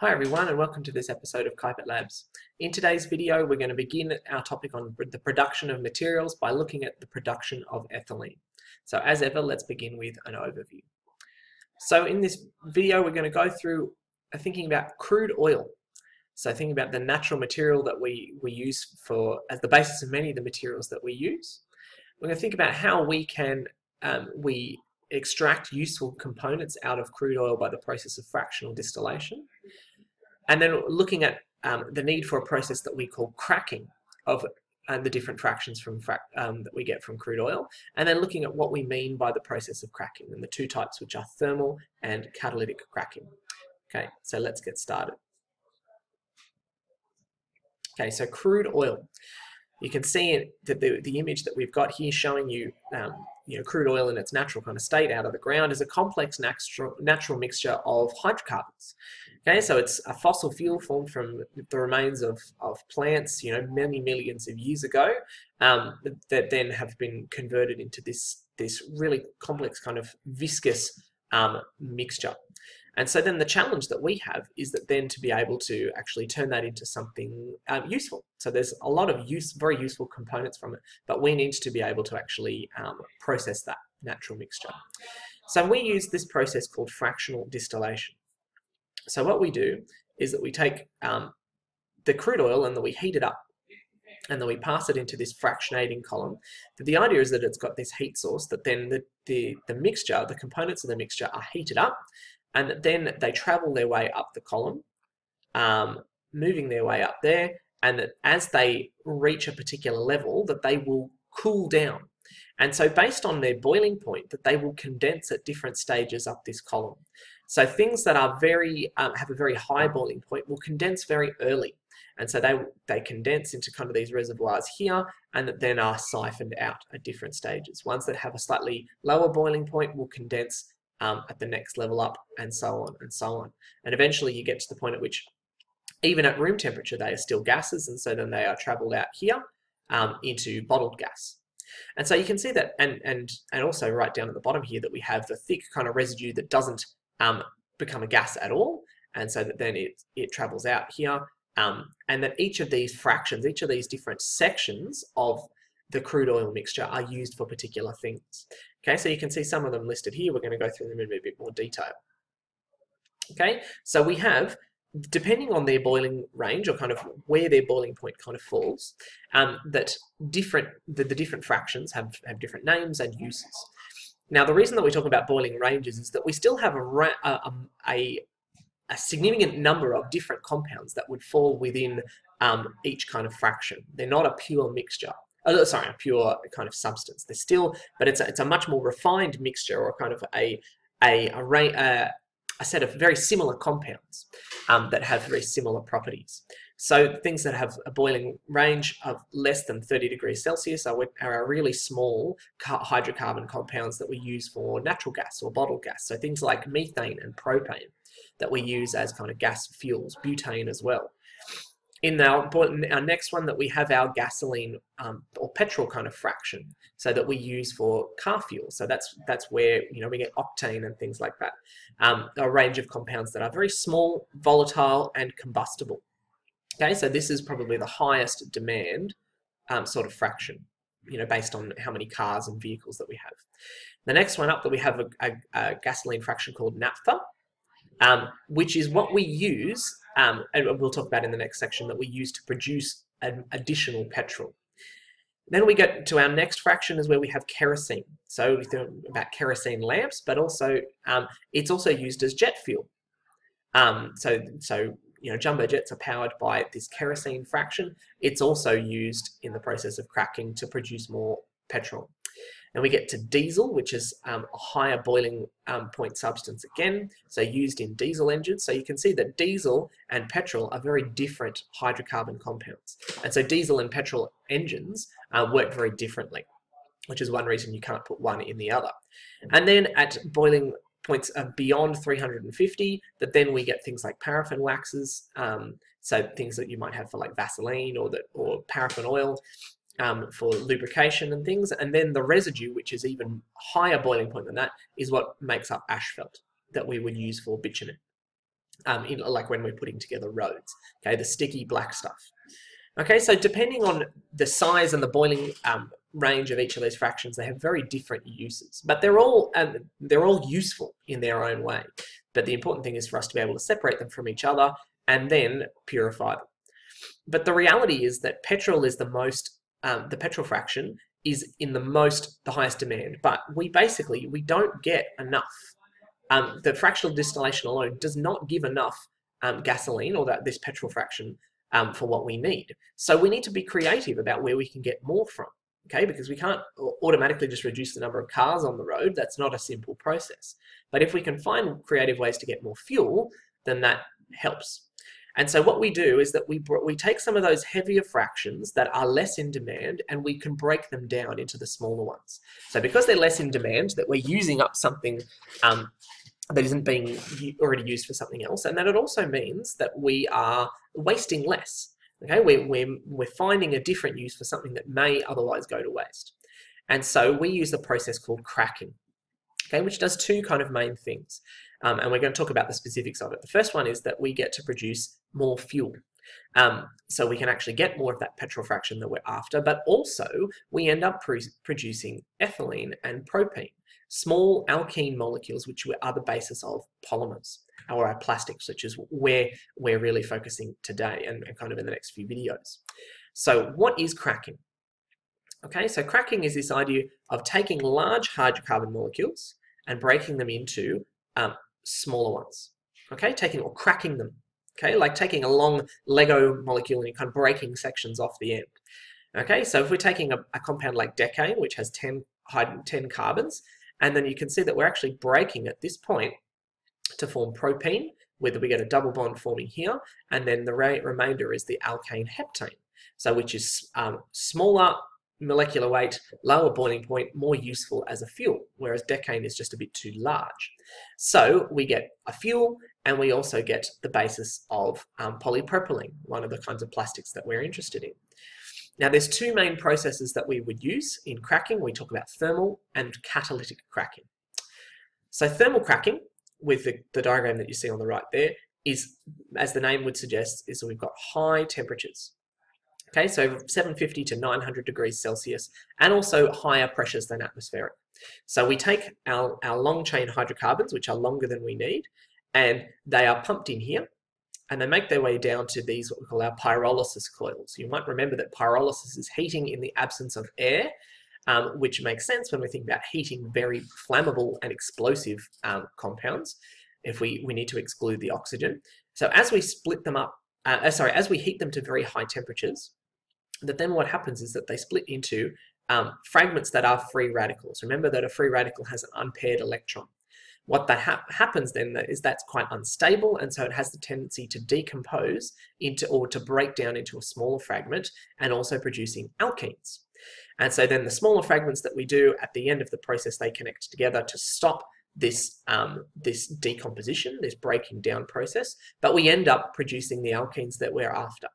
Hi everyone and welcome to this episode of Keipert Labs. In today's video we're going to begin our topic on the production of materials by looking at the production of ethylene. So as ever let's begin with an overview. So in this video we're going to go through thinking about crude oil. So thinking about the natural material that we, we use for as the basis of many of the materials that we use. We're going to think about how we can um, we extract useful components out of crude oil by the process of fractional distillation. And then looking at um, the need for a process that we call cracking of uh, the different fractions from um, that we get from crude oil, and then looking at what we mean by the process of cracking and the two types, which are thermal and catalytic cracking. Okay, so let's get started. Okay, so crude oil. You can see that the, the image that we've got here showing you, um, you know, crude oil in its natural kind of state out of the ground is a complex natural, natural mixture of hydrocarbons. Okay, so it's a fossil fuel formed from the remains of, of plants, you know, many millions of years ago, um, that then have been converted into this, this really complex kind of viscous um, mixture. And so then the challenge that we have is that then to be able to actually turn that into something um, useful. So there's a lot of use, very useful components from it, but we need to be able to actually um, process that natural mixture. So we use this process called fractional distillation. So what we do is that we take um, the crude oil and then we heat it up and then we pass it into this fractionating column. But the idea is that it's got this heat source that then the, the, the mixture, the components of the mixture are heated up and then they travel their way up the column, um, moving their way up there and that as they reach a particular level that they will cool down. And so based on their boiling point that they will condense at different stages up this column. So things that are very um, have a very high boiling point will condense very early. And so they, they condense into kind of these reservoirs here and that then are siphoned out at different stages. Ones that have a slightly lower boiling point will condense um, at the next level up and so on and so on. And eventually you get to the point at which even at room temperature they are still gases and so then they are traveled out here um, into bottled gas. And so you can see that, and, and, and also right down at the bottom here that we have the thick kind of residue that doesn't um, become a gas at all. And so that then it, it travels out here. Um, and that each of these fractions, each of these different sections of the crude oil mixture are used for particular things. Okay, so you can see some of them listed here. We're going to go through them in a bit more detail. Okay, so we have, depending on their boiling range or kind of where their boiling point kind of falls, um, that different the, the different fractions have, have different names and uses. Now, the reason that we talk about boiling ranges is that we still have a, a, a, a significant number of different compounds that would fall within um, each kind of fraction. They're not a pure mixture. Oh, sorry, a pure kind of substance. They're still, but it's a, it's a much more refined mixture or kind of a, a, a, a set of very similar compounds um, that have very similar properties. So things that have a boiling range of less than 30 degrees Celsius are, are really small hydrocarbon compounds that we use for natural gas or bottled gas. So things like methane and propane that we use as kind of gas fuels, butane as well. In our, our next one that we have our gasoline um, or petrol kind of fraction so that we use for car fuel. So that's that's where you know we get octane and things like that. Um, a range of compounds that are very small, volatile, and combustible. Okay, so this is probably the highest demand um, sort of fraction, you know, based on how many cars and vehicles that we have. The next one up that we have a, a, a gasoline fraction called naphtha, um, which is what we use, um, and we'll talk about in the next section, that we use to produce an additional petrol. Then we get to our next fraction is where we have kerosene. So we think about kerosene lamps, but also um, it's also used as jet fuel. Um, so, so you know, jumbo jets are powered by this kerosene fraction. It's also used in the process of cracking to produce more petrol. And we get to diesel, which is um, a higher boiling um, point substance again, so used in diesel engines. So you can see that diesel and petrol are very different hydrocarbon compounds. And so diesel and petrol engines uh, work very differently, which is one reason you can't put one in the other. And then at boiling points are beyond 350 that then we get things like paraffin waxes um, so things that you might have for like Vaseline or that or paraffin oil um, for lubrication and things and then the residue which is even higher boiling point than that is what makes up asphalt that we would use for bitumen um, in, like when we're putting together roads, okay, the sticky black stuff. Okay, so depending on the size and the boiling um, range of each of those fractions, they have very different uses, but they're all um, they're all useful in their own way. But the important thing is for us to be able to separate them from each other and then purify them. But the reality is that petrol is the most um, the petrol fraction is in the most the highest demand, but we basically we don't get enough. Um, the fractional distillation alone does not give enough um, gasoline or that this petrol fraction um, for what we need. So we need to be creative about where we can get more from, okay? Because we can't automatically just reduce the number of cars on the road. That's not a simple process. But if we can find creative ways to get more fuel, then that helps. And so what we do is that we, we take some of those heavier fractions that are less in demand and we can break them down into the smaller ones. So because they're less in demand, that we're using up something um, that isn't being already used for something else. And then it also means that we are wasting less. Okay, we're, we're, we're finding a different use for something that may otherwise go to waste. And so we use the process called cracking, okay, which does two kind of main things. Um, and we're going to talk about the specifics of it. The first one is that we get to produce more fuel. Um, so we can actually get more of that petrol fraction that we're after, but also we end up producing ethylene and propene small alkene molecules, which are the basis of polymers or our plastics, which is where we're really focusing today and, and kind of in the next few videos. So what is cracking? Okay, so cracking is this idea of taking large hydrocarbon molecules and breaking them into um, smaller ones. Okay, taking or cracking them. Okay, like taking a long Lego molecule and you're kind of breaking sections off the end. Okay, so if we're taking a, a compound like decane, which has 10, 10 carbons, and then you can see that we're actually breaking at this point to form propene, whether we get a double bond forming here, and then the remainder is the alkane heptane. So which is um, smaller molecular weight, lower boiling point, more useful as a fuel, whereas decane is just a bit too large. So we get a fuel and we also get the basis of um, polypropylene, one of the kinds of plastics that we're interested in. Now there's two main processes that we would use in cracking. We talk about thermal and catalytic cracking. So thermal cracking, with the, the diagram that you see on the right there, is, as the name would suggest, is we've got high temperatures. Okay, so 750 to 900 degrees Celsius, and also higher pressures than atmospheric. So we take our, our long chain hydrocarbons, which are longer than we need, and they are pumped in here, and they make their way down to these what we call our pyrolysis coils. You might remember that pyrolysis is heating in the absence of air, um, which makes sense when we think about heating very flammable and explosive um, compounds, if we, we need to exclude the oxygen. So as we split them up, uh, uh, sorry, as we heat them to very high temperatures, that then what happens is that they split into um, fragments that are free radicals. Remember that a free radical has an unpaired electron what that ha happens then is that's quite unstable and so it has the tendency to decompose into or to break down into a smaller fragment and also producing alkenes. And so then the smaller fragments that we do at the end of the process, they connect together to stop this, um, this decomposition, this breaking down process, but we end up producing the alkenes that we're after.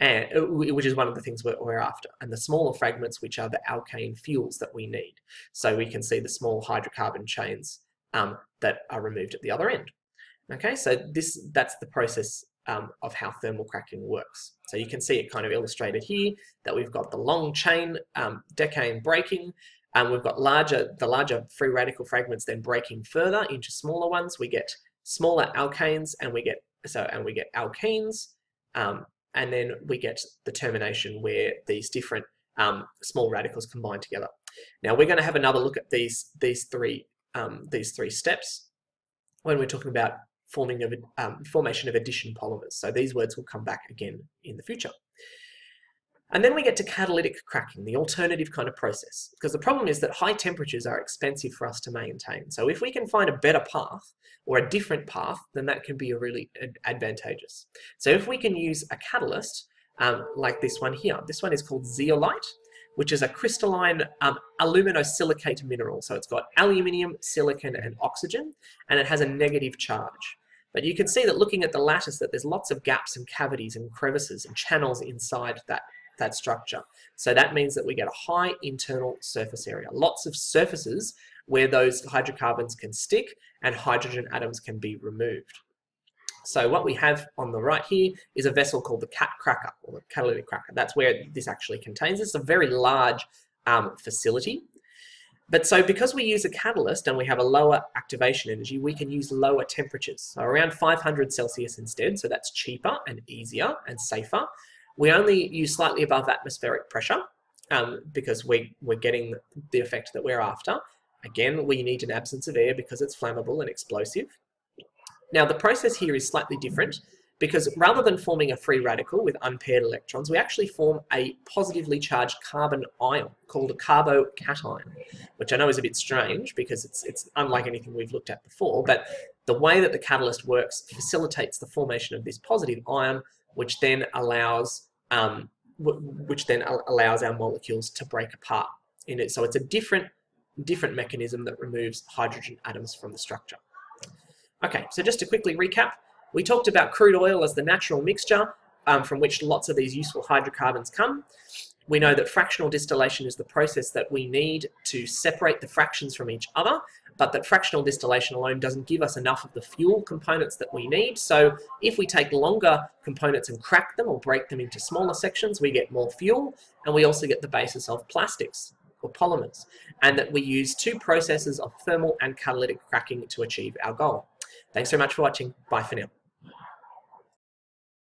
And, uh, which is one of the things we're, we're after, and the smaller fragments, which are the alkane fuels that we need. So we can see the small hydrocarbon chains um, that are removed at the other end. Okay, so this that's the process um, of how thermal cracking works. So you can see it kind of illustrated here that we've got the long chain um, decane breaking, and we've got larger the larger free radical fragments then breaking further into smaller ones. We get smaller alkanes and we get so and we get alkenes, um, and then we get the termination where these different um, small radicals combine together. Now we're going to have another look at these these three um, these three steps when we're talking about forming of um, formation of addition polymers. So these words will come back again in the future. And then we get to catalytic cracking, the alternative kind of process. Because the problem is that high temperatures are expensive for us to maintain. So if we can find a better path or a different path, then that can be a really advantageous. So if we can use a catalyst um, like this one here, this one is called zeolite which is a crystalline um, aluminosilicate mineral. So it's got aluminium, silicon, and oxygen, and it has a negative charge. But you can see that looking at the lattice that there's lots of gaps and cavities and crevices and channels inside that, that structure. So that means that we get a high internal surface area, lots of surfaces where those hydrocarbons can stick and hydrogen atoms can be removed. So what we have on the right here is a vessel called the cat cracker, or the catalytic cracker. That's where this actually contains. It's a very large um, facility. But so because we use a catalyst and we have a lower activation energy, we can use lower temperatures. So around 500 Celsius instead, so that's cheaper and easier and safer. We only use slightly above atmospheric pressure um, because we, we're getting the effect that we're after. Again, we need an absence of air because it's flammable and explosive. Now the process here is slightly different because rather than forming a free radical with unpaired electrons, we actually form a positively charged carbon ion called a carbocation, which I know is a bit strange because it's, it's unlike anything we've looked at before, but the way that the catalyst works facilitates the formation of this positive ion, which then allows um, which then allows our molecules to break apart in it. So it's a different different mechanism that removes hydrogen atoms from the structure. Okay, so just to quickly recap, we talked about crude oil as the natural mixture um, from which lots of these useful hydrocarbons come. We know that fractional distillation is the process that we need to separate the fractions from each other, but that fractional distillation alone doesn't give us enough of the fuel components that we need. So if we take longer components and crack them or break them into smaller sections, we get more fuel, and we also get the basis of plastics or polymers, and that we use two processes of thermal and catalytic cracking to achieve our goal. Thanks so much for watching. Bye for now.